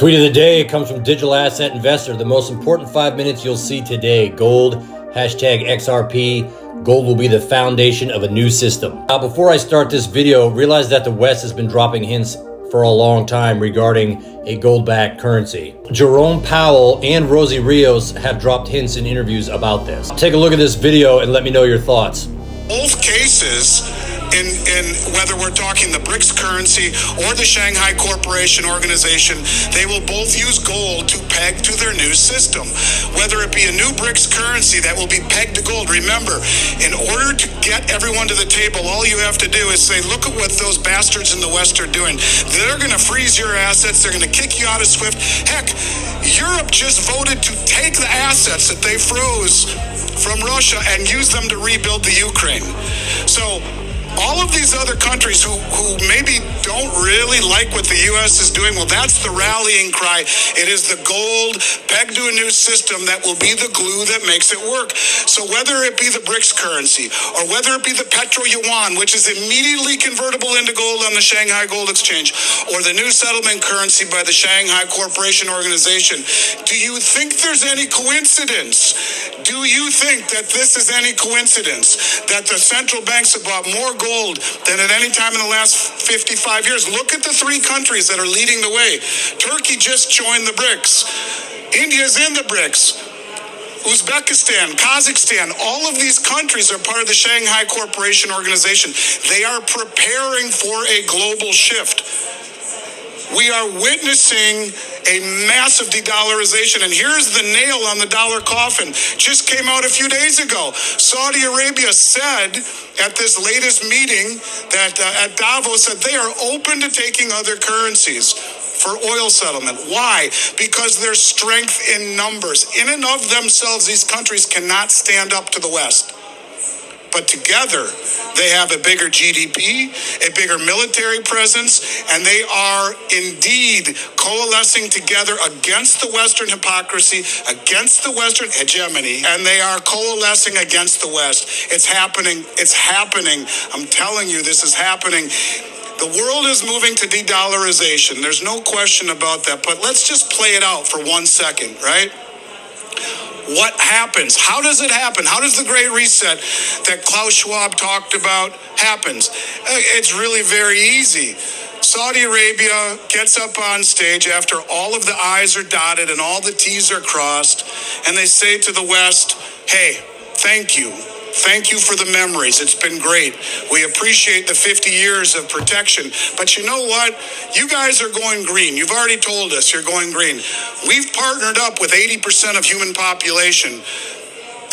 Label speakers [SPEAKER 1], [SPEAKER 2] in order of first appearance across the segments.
[SPEAKER 1] Tweet of the day comes from Digital Asset Investor. The most important five minutes you'll see today gold, hashtag XRP. Gold will be the foundation of a new system. Now, before I start this video, realize that the West has been dropping hints for a long time regarding a gold backed currency. Jerome Powell and Rosie Rios have dropped hints in interviews about this. Take a look at this video and let me know your thoughts.
[SPEAKER 2] Both cases, in, in whether we're talking the BRICS currency or the Shanghai Cooperation Organization, they will both use gold to peg to their new system. Whether it be a new BRICS currency that will be pegged to gold. Remember, in order to get everyone to the table, all you have to do is say, look at what those bastards in the West are doing. They're going to freeze your assets. They're going to kick you out of SWIFT. Heck, Europe just voted to take the assets that they froze from Russia and use them to rebuild the Ukraine. So all of these other countries who, who maybe don't really like what the U.S. is doing, well, that's the rallying cry. It is the gold pegged to a new system that will be the glue that makes it work. So whether it be the BRICS currency or whether it be the petro yuan, which is immediately convertible into gold on the Shanghai Gold Exchange, or the new settlement currency by the Shanghai Cooperation Organization, do you think there's any coincidence? Do you think that this is any coincidence that the central banks have bought more gold? Gold than at any time in the last 55 years. Look at the three countries that are leading the way. Turkey just joined the BRICS. India's in the BRICS. Uzbekistan, Kazakhstan, all of these countries are part of the Shanghai Cooperation Organization. They are preparing for a global shift. We are witnessing a massive de-dollarization. And here's the nail on the dollar coffin. Just came out a few days ago. Saudi Arabia said at this latest meeting that uh, at Davos that they are open to taking other currencies for oil settlement. Why? Because there's strength in numbers. In and of themselves, these countries cannot stand up to the West. But together, they have a bigger GDP, a bigger military presence, and they are indeed coalescing together against the Western hypocrisy, against the Western hegemony, and they are coalescing against the West. It's happening. It's happening. I'm telling you, this is happening. The world is moving to de dollarization. There's no question about that. But let's just play it out for one second, right? What happens? How does it happen? How does the Great Reset that Klaus Schwab talked about happens? Uh, it's really very easy. Saudi Arabia gets up on stage after all of the I's are dotted and all the T's are crossed, and they say to the West, hey, thank you. Thank you for the memories. It's been great. We appreciate the 50 years of protection. But you know what? You guys are going green. You've already told us you're going green. We've partnered up with 80% of human population,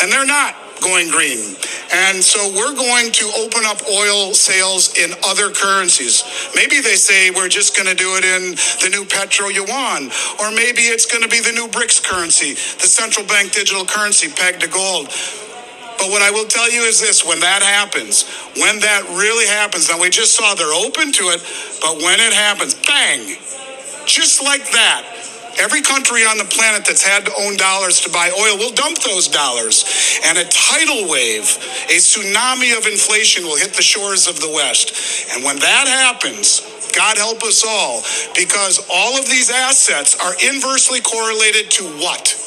[SPEAKER 2] and they're not going green. And so we're going to open up oil sales in other currencies. Maybe they say we're just going to do it in the new petro yuan, or maybe it's going to be the new BRICS currency, the central bank digital currency pegged to gold. But what I will tell you is this when that happens, when that really happens, now we just saw they're open to it, but when it happens, bang, just like that. Every country on the planet that's had to own dollars to buy oil will dump those dollars. And a tidal wave, a tsunami of inflation will hit the shores of the West. And when that happens, God help us all, because all of these assets are inversely correlated to what?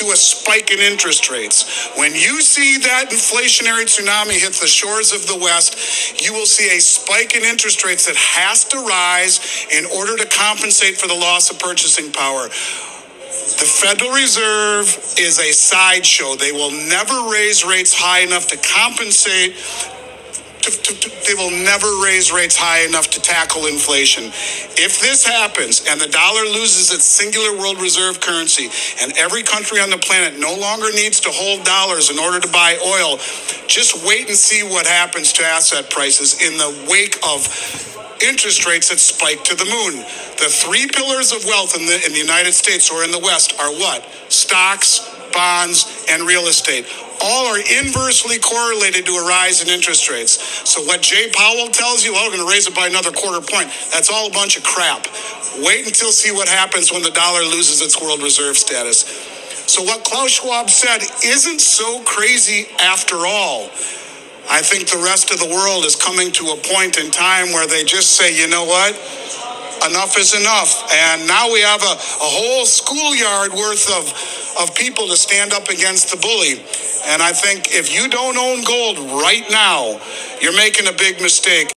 [SPEAKER 2] To a spike in interest rates. When you see that inflationary tsunami hit the shores of the West, you will see a spike in interest rates that has to rise in order to compensate for the loss of purchasing power. The Federal Reserve is a sideshow. They will never raise rates high enough to compensate to, to, to, they will never raise rates high enough to tackle inflation. If this happens and the dollar loses its singular world reserve currency and every country on the planet no longer needs to hold dollars in order to buy oil, just wait and see what happens to asset prices in the wake of interest rates that spike to the moon. The three pillars of wealth in the, in the United States or in the West are what? Stocks, bonds, and real estate all are inversely correlated to a rise in interest rates. So what Jay Powell tells you, well, we're going to raise it by another quarter point. That's all a bunch of crap. Wait until see what happens when the dollar loses its world reserve status. So what Klaus Schwab said isn't so crazy after all. I think the rest of the world is coming to a point in time where they just say, you know what? enough is enough. And now we have a, a whole schoolyard worth of, of people to stand up against the bully. And I think if you don't own gold right now, you're making a big mistake.